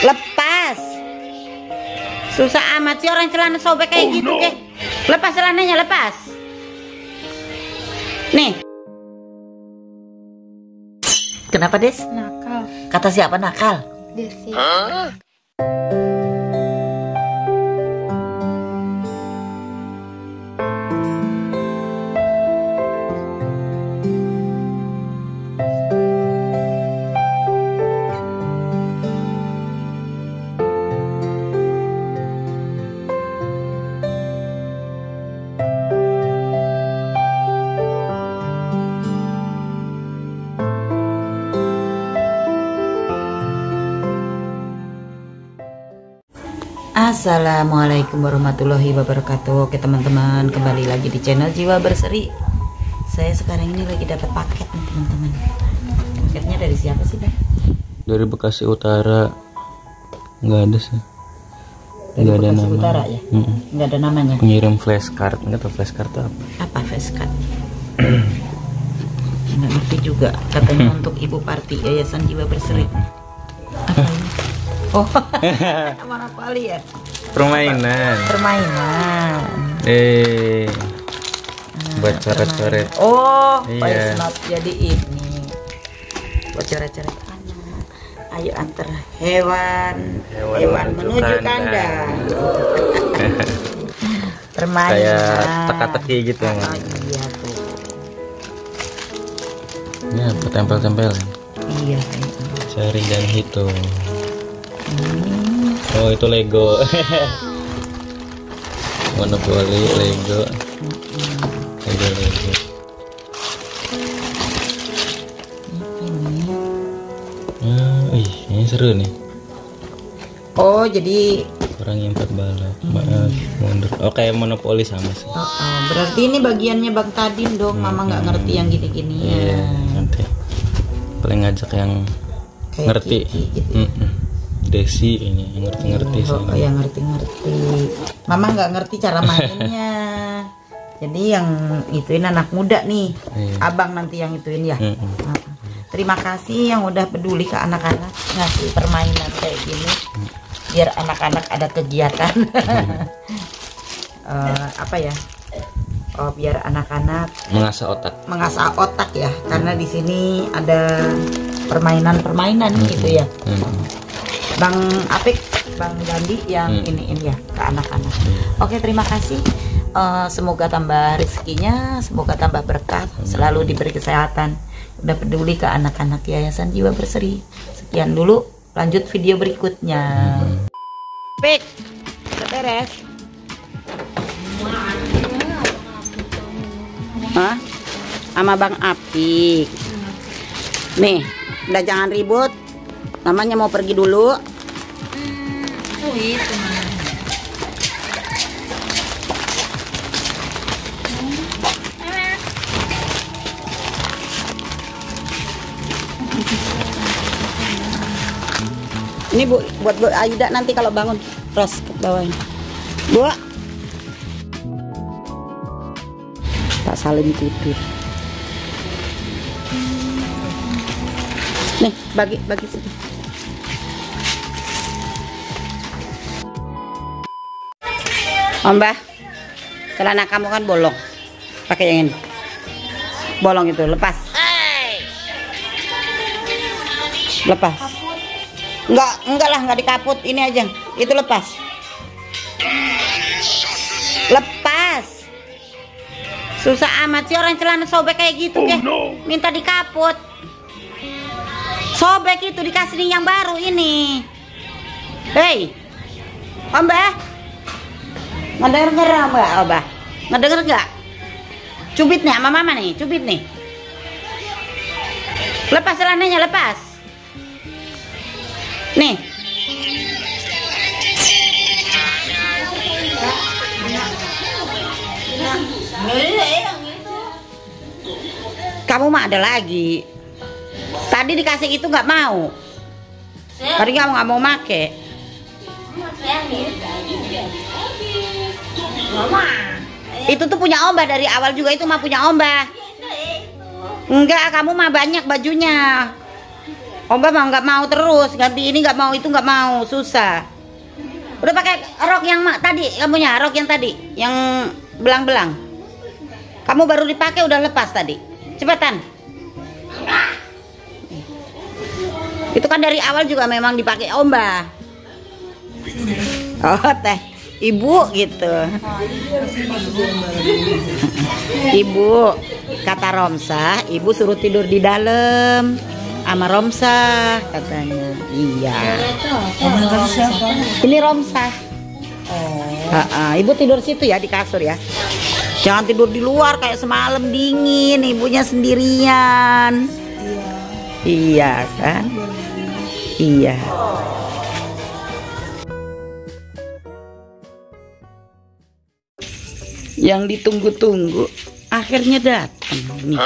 Lepas. Susah amat sih orang celana sobek kayak gitu ke. Lepas celananya, lepas. Nih. Kenapa, Des? Nakal. Kata siapa nakal? Desi. Assalamualaikum warahmatullahi wabarakatuh Oke teman-teman kembali lagi di channel Jiwa Berseri Saya sekarang ini lagi dapat paket nih teman-teman Paketnya dari siapa sih Bang? dari Bekasi Utara nggak ada sih Dari nggak ada Bekasi nama Utara ya? Mm-mm. Nggak ada namanya pengirim flashcard nggak tahu flashcard apa Apa Veskat? Nggak ngerti juga Katanya untuk Ibu Parti Yayasan Jiwa Berseri Apa ini? Oh Mana kali ya? Permainan Permainan eh buat Nah, coret-coret Oh, Iya. note jadi ini. Buat coret-coret anak. Ayo antar hewan, hewan, Hewan menuju kandang. Permainan. Kayak teka-teki gitu, Oh, Mak. iya tuh. apa tempel-tempel Iya. kayaknya. cari dan hitung Hmm, oh itu Lego monopoli Lego Lego Lego ini. ih ini seru nih Oh, jadi orang empat balap maaf mundur oh kayak monopoli sama sih oh, oh, berarti ini bagiannya Bang Tadin dong. Mama nggak ngerti yang gini-gini Iya, ya. nanti paling ngajak yang Kayak ngerti. Kiki gitu. Mm-mm. Desi ini yang ngerti-ngerti sih. Oh, yang ngerti-ngerti. Mama nggak ngerti cara mainnya. Jadi yang ituin anak muda nih. Iya. Abang nanti yang ituin ya. Mm-mm. Nah, Terima kasih yang udah peduli ke anak-anak ngasih permainan kayak gini. Biar anak-anak ada kegiatan. Eh, apa ya? Oh, biar anak-anak Mengasah otak. mengasah otak ya. Karena di sini ada permainan-permainan gitu ya. Mm-mm. Bang Apik, Bang Gandhi yang Hmm. ini ini ya ke anak-anak. Oke terima kasih. Eh, semoga tambah rezekinya, semoga tambah berkah, selalu diberi kesehatan. Udah peduli ke anak-anak Yayasan Jiwa Berseri. Sekian dulu, lanjut video berikutnya. Pik, udah beres. Hah? Sama Bang Apik. Nih, udah jangan ribut. Namanya mau pergi dulu. Ini bu, buat Bu Aida nanti kalau bangun ros ke bawahnya. Bu. Pak Salim tidur. Nih, bagi bagi sini. Mbah, celana kamu kan bolong. Pakai yang ini. Bolong itu, lepas. Lepas. Enggak, enggak lah, enggak dikaput. Ini aja. Itu lepas. Lepas. Susah amat sih orang celana sobek kayak gitu ke. Minta dikaput. Sobek itu dikasih yang baru ini. Hei. Om Mbah. Ngedenger nggak Mbah? Ngedenger nggak? Cubit nih sama mama nih, cubit nih. Lepas celananya, lepas. Nih. Kamu mah ada lagi. Tadi dikasih itu nggak mau. Tadi kamu nggak mau make. Itu tuh punya Ombah dari awal juga itu mah punya Ombah. Enggak, kamu mah banyak bajunya. Om mah nggak mau terus ganti ini nggak mau itu nggak mau susah. Udah pakai rok yang mak tadi kamunya rok yang tadi yang belang-belang. Kamu baru dipakai udah lepas tadi. Cepetan. Itu kan dari awal juga memang dipakai Omba. Oh teh, ibu gitu. Ibu kata Romsa, ibu suruh tidur di dalam sama Romsa katanya. Iya. Ini Romsa. Oh. ibu tidur situ ya di kasur ya. Jangan tidur di luar kayak semalam dingin, ibunya sendirian. Iya kan? Iya. Yang ditunggu-tunggu akhirnya datang. Nih.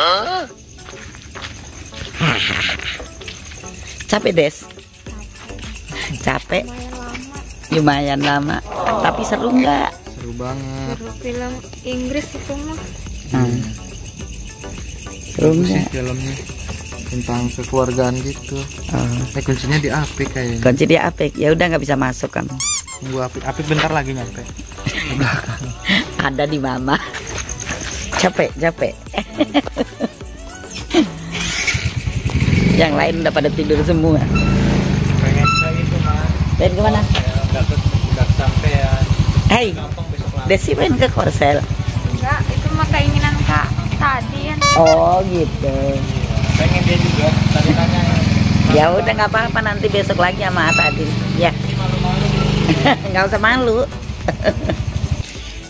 Capek des? Capek? Lumayan lama. Tapi seru nggak? Seru banget. Seru film Inggris itu mah. Hmm. Seru Bagus sih nggak? filmnya tentang kekeluargaan gitu. Oh. Eh kuncinya di Apik kayaknya. Kunci dia apik. Ya udah nggak bisa masuk kamu. Tunggu Apik. Apik bentar lagi nyampe. Di belakang. Ada di mama. Capek, capek. Yang lain udah pada tidur semua. Pengen ke itu mah. Dan ke mana? Enggak ke enggak kesampean. Hei, Gampang besok lagi. Desi pengen ke Korsel. Enggak, itu mah keinginan kak tadi kan. Oh gitu. Pengen dia juga. Tadi nanya. Ya udah nggak apa-apa nanti besok lagi sama tadi. Ya. Nggak usah malu.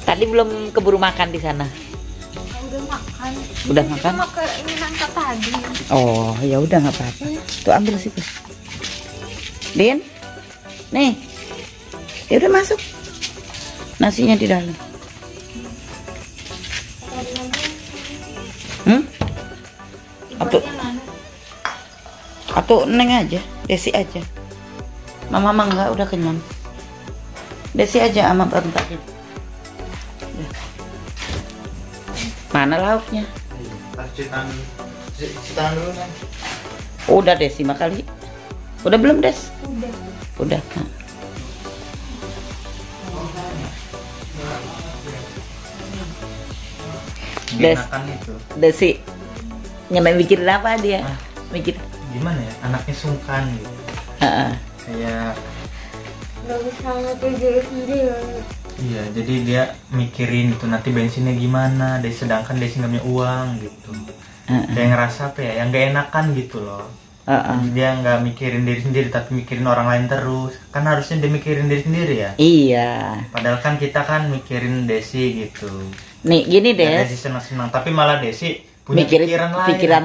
Tadi belum keburu makan di sana. Udah makan. Udah makan? tadi. Oh, ya udah nggak apa-apa. Tuh ambil situ. Din, nih. Ya udah masuk. Nasinya di dalam. Hmm? Atau atau neng aja, Desi aja. Mama mah enggak udah kenyang. Desi aja sama Bang Mana lauknya? Dulu kan. Udah Desi mah kali. Udah belum Des? Udah. Udah. Nah. Des, itu. Desi nyampe mikirin apa dia? Hah? Mikir. Gimana ya? Anaknya sungkan gitu. Heeh. Kayak Gak bisa ngerti diri sendiri. Iya, jadi dia mikirin itu nanti bensinnya gimana, dari sedangkan dia nggak punya uang gitu. Heeh. Kayak ngerasa apa ya, yang gak enakan gitu loh. Heeh. Jadi dia nggak mikirin diri sendiri tapi mikirin orang lain terus. Kan harusnya dia mikirin diri sendiri ya. Iya. Padahal kan kita kan mikirin Desi gitu. Nih gini Ya, Desi Des. senang-senang, tapi malah Desi punya Mikirin pikiran lain. pikiran.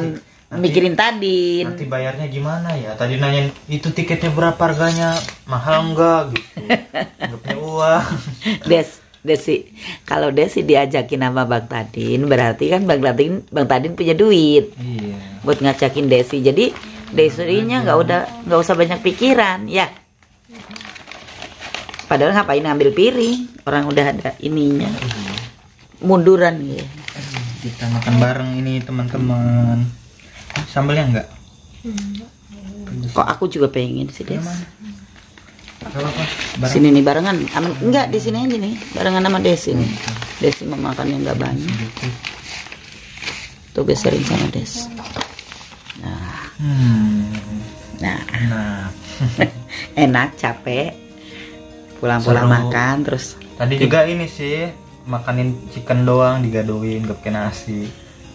Nanti- mikirin tadi. Nanti bayarnya gimana ya? Tadi nanyain itu tiketnya berapa harganya? Mahal enggak gitu. Enggak punya uang. Des, Desi, kalau Desi diajakin sama Bang Tadin, berarti kan Bang Tadin, Bang Tadin punya duit iya. buat ngajakin Desi. Jadi Desinya nggak udah nggak usah banyak pikiran, ya. Padahal ngapain ambil piring? Orang udah ada ininya. Munduran ya. Kita makan bareng ini teman-teman. Sambalnya enggak? Kok aku juga pengen sih, Des. Sini nih barengan. Am- Enggak, di sini aja nih. Barengan sama Desi nih. Desi mau makannya nggak banyak. Tuh beserin sama Des. Nah, Hmm. nah. Nah, enak capek pulang-pulang makan terus tadi juga ini sih makanin chicken doang digadoin gak pakai nasi.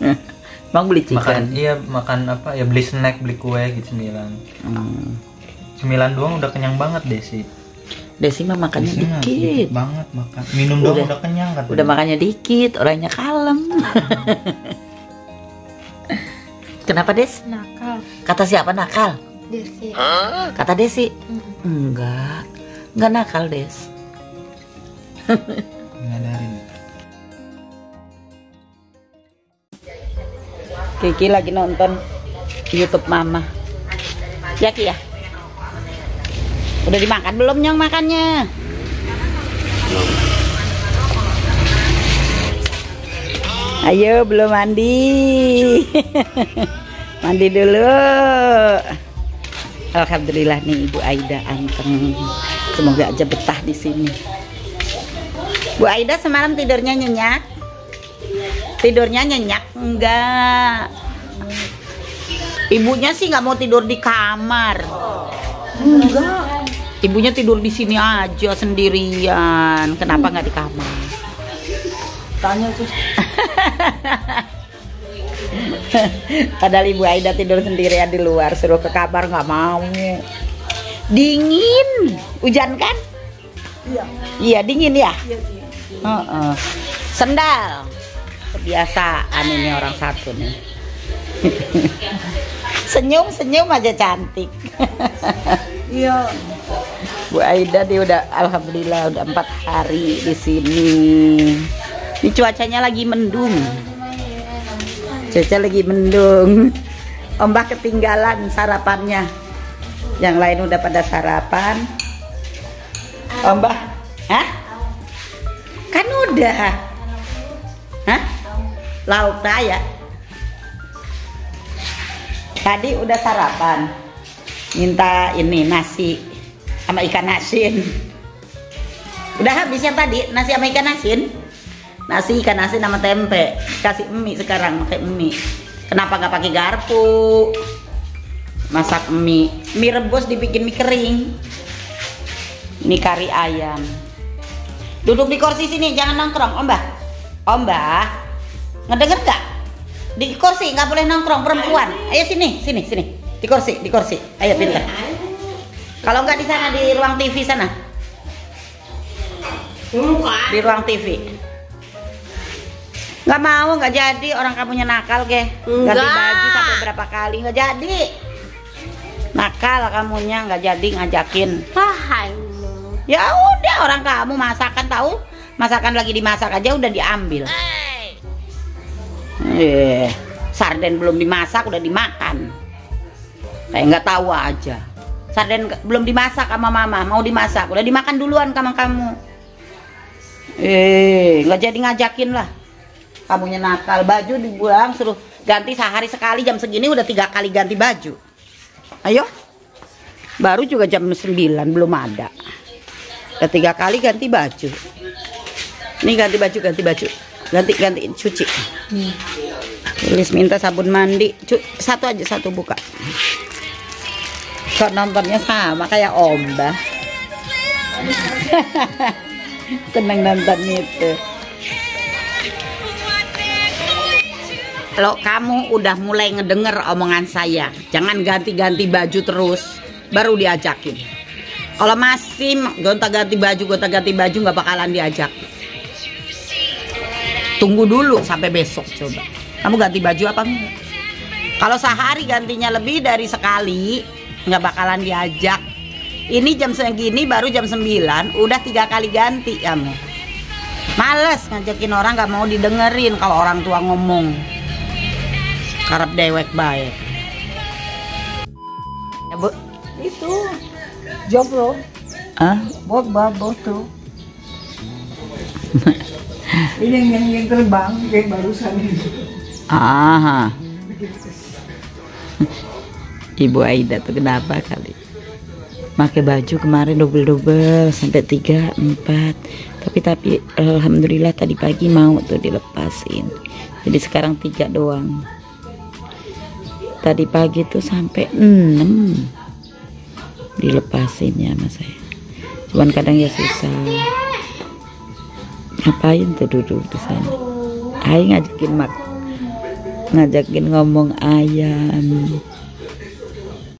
mau beli Makan chicken iya makan apa ya beli snack beli kue gitu cemilan. hmm. Cemilan doang udah kenyang banget deh sih. Desi mah makannya Desi mah dikit banget makan. Minum doang Udah. udah kenyang kan. udah makannya dikit orangnya kalem kenapa Des Nakal. kata siapa nakal Desi. kata Desi enggak enggak nakal Des Nyadarin. Kiki lagi nonton YouTube Mama ya Ki ya udah dimakan belum nyong makannya Ayo belum mandi. mandi dulu. Alhamdulillah nih Ibu Aida anteng. Semoga aja betah di sini. Bu Aida semalam tidurnya nyenyak? Tidurnya nyenyak enggak? Ibunya sih nggak mau tidur di kamar. Enggak. Ibunya tidur di sini aja sendirian. Kenapa nggak di kamar? Tanya tuh. Padahal Ibu Aida tidur sendirian di luar, suruh ke kamar nggak mau. Dingin, hujan kan? Iya. Iya dingin ya. Iya, iya. Heeh. Sendal, kebiasaan ini orang satu nih. senyum senyum aja cantik. Iya. Bu Aida dia udah alhamdulillah udah empat hari di sini. Ini cuacanya lagi mendung. Cuaca lagi mendung. Ombak ketinggalan sarapannya. Yang lain udah pada sarapan. Ombak, hah? Kan udah. Lauk ya. Tadi udah sarapan. Minta ini nasi sama ikan asin. Udah habis yang tadi nasi sama ikan asin. Nasi ikan asin sama tempe. Kasih mie sekarang pakai mie. Kenapa nggak pakai garpu? Masak mie. Mie rebus dibikin mie kering. Ini kari ayam. Duduk di kursi sini, jangan nongkrong, Om Mbah. Ngedenger nggak? Di kursi, nggak boleh nongkrong perempuan. Ayo sini, sini, sini. Di kursi, di kursi. Ayo pintar. Kalau nggak di sana di ruang TV sana. Di ruang TV. Nggak mau, nggak jadi orang kamunya nakal, ge. Ganti baju sampai berapa kali nggak jadi. Nakal kamunya nggak jadi ngajakin. Pahaimu. Ya udah orang kamu masakan tahu masakan lagi dimasak aja udah diambil. Eh, sarden belum dimasak udah dimakan. Kayak nggak tahu aja. Sarden belum dimasak sama mama, mau dimasak udah dimakan duluan sama kamu. Eh, nggak jadi ngajakin lah. Kamunya nakal baju dibuang suruh ganti sehari sekali jam segini udah tiga kali ganti baju. Ayo. Baru juga jam 9 belum ada. Udah tiga kali ganti baju. Ini ganti baju, ganti baju. Ganti, ganti, cuci. Tulis minta sabun mandi. Cu satu aja, satu buka. Kok nontonnya sama kayak Omba. Seneng nonton itu. Kalau kamu udah mulai ngedenger omongan saya, jangan ganti-ganti baju terus, baru diajakin. Kalau masih gonta-ganti baju, gonta-ganti baju nggak bakalan diajak. Tunggu dulu sampai besok coba. Kamu ganti baju apa enggak? Kalau sehari gantinya lebih dari sekali, nggak bakalan diajak. Ini jam segini baru jam 9, udah tiga kali ganti kamu. Males ngajakin orang nggak mau didengerin kalau orang tua ngomong. Karep dewek baik. Ya, Bu. Itu. Jomblo. Ah, Bot babo tuh. Ini yang, yang, yang terbang kayak barusan ini. ah. Ibu Aida tuh kenapa kali? Pakai baju kemarin double-double sampai 3 4. Tapi tapi alhamdulillah tadi pagi mau tuh dilepasin. Jadi sekarang tiga doang. Tadi pagi tuh sampai 6 dilepasin ya mas saya. Cuman kadang ya susah. Ngapain tuh duduk di sana? Ayo ngajakin mak ngajakin ngomong ayam